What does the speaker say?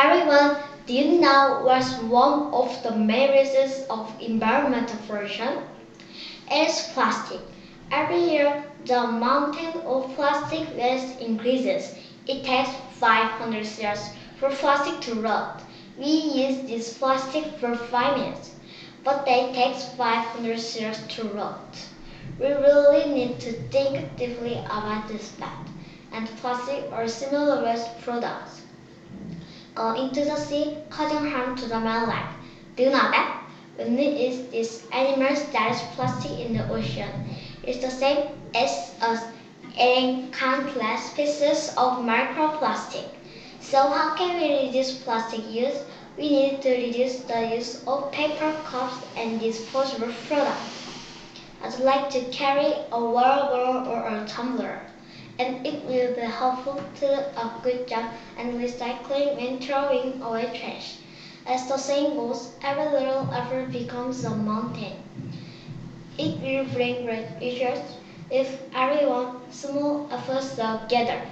Everyone, do you know what's one of the main reasons of environmental pollution? It is plastic. Every year, the amount of plastic waste increases. It takes 500 years for plastic to rot. We use this plastic for five minutes, but it takes 500 years to rot. We really need to think deeply about this fact, and plastic or similar waste products go into the sea, causing harm to the marine life. Do you know that? We eat these animals, there is plastic in the ocean. It's the same as us countless pieces of microplastic. So how can we reduce plastic use? We need to reduce the use of paper cups and disposable products. I'd like to carry a water bottle or a tumbler and it will be helpful to a good job in recycling when throwing away trash. As the saying goes, every little effort becomes a mountain. It will bring great results if everyone small efforts are gathered.